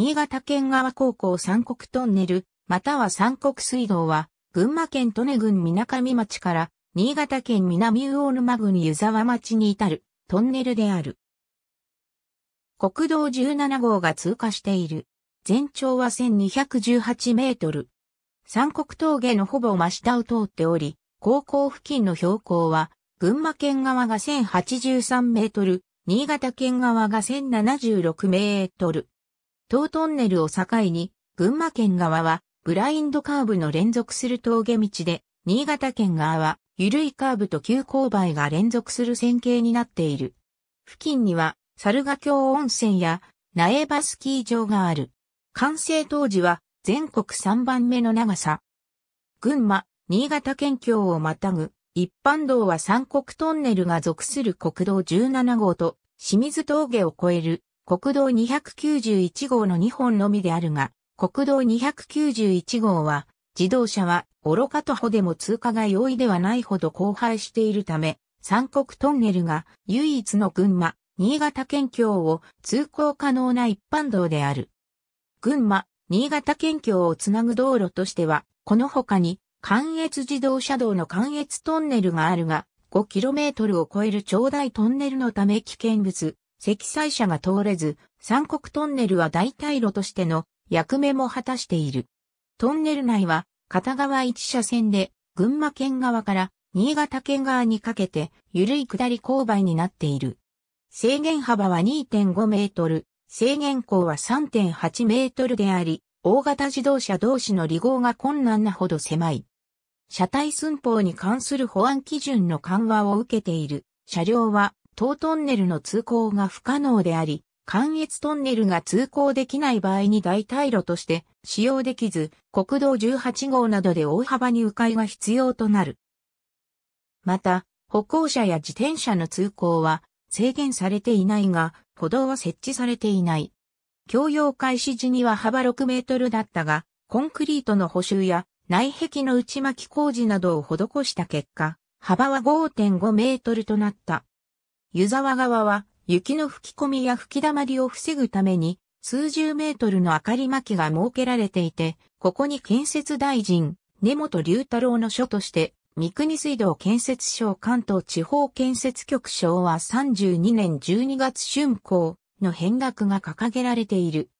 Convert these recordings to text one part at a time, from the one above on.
新潟県側高校三国トンネル、または三国水道は、群馬県利根郡水上町から、新潟県南魚沼郡湯沢町に至るトンネルである。国道17号が通過している。全長は1218メートル。三国峠のほぼ真下を通っており、高校付近の標高は、群馬県側が1083メートル、新潟県側が1076メートル。当トンネルを境に、群馬県側は、ブラインドカーブの連続する峠道で、新潟県側は、緩いカーブと急勾配が連続する線形になっている。付近には、猿ヶ京温泉や苗場スキー場がある。完成当時は全国3番目の長さ。群馬、新潟県境をまたぐ一般道は三国トンネルが属する国道17号と清水峠を越える国道291号の2本のみであるが、国道291号は自動車は愚か徒歩でも通過が容易ではないほど荒廃しているため、三国トンネルが唯一の群馬、新潟県境を通行可能な一般道である。群馬、新潟県境をつなぐ道路としては、この他に関越自動車道の関越トンネルがあるが、5km を超える長大トンネルのため危険物、積載車が通れず、三国トンネルは代替路としての役目も果たしている。トンネル内は片側一車線で群馬県側から新潟県側にかけて緩い下り勾配になっている。制限幅は2.5メートル、制限高は3.8メートルであり、大型自動車同士の離合が困難なほど狭い。車体寸法に関する保安基準の緩和を受けている車両は当トンネルの通行が不可能であり、関越トンネルが通行できない場合に代替路として使用できず、国道18号などで大幅に迂回が必要となる。また、歩行者や自転車の通行は制限されていないが、歩道は設置されていない。供用開始時には幅6メートルだったが、コンクリートの補修や内壁の内巻き工事などを施した結果、幅は5.5メートルとなった。湯沢側は雪の吹き込みや吹き溜まりを防ぐために、数十メートルの明かり巻きが設けられていて、ここに建設大臣、根本隆太郎の書として、三国水道建設省関東地方建設局昭和32年12月竣工の変額が掲げられている。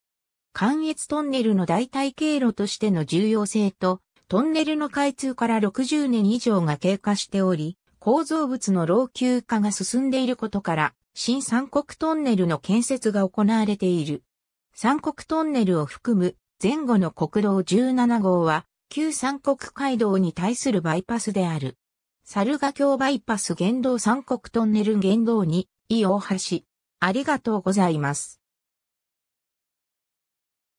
関越トンネルの代替経路としての重要性と、トンネルの開通から60年以上が経過しており、構造物の老朽化が進んでいることから、新三国トンネルの建設が行われている。三国トンネルを含む前後の国道17号は旧三国街道に対するバイパスである。猿ヶ京バイパス現道三国トンネル現道に、伊大橋。ありがとうございます。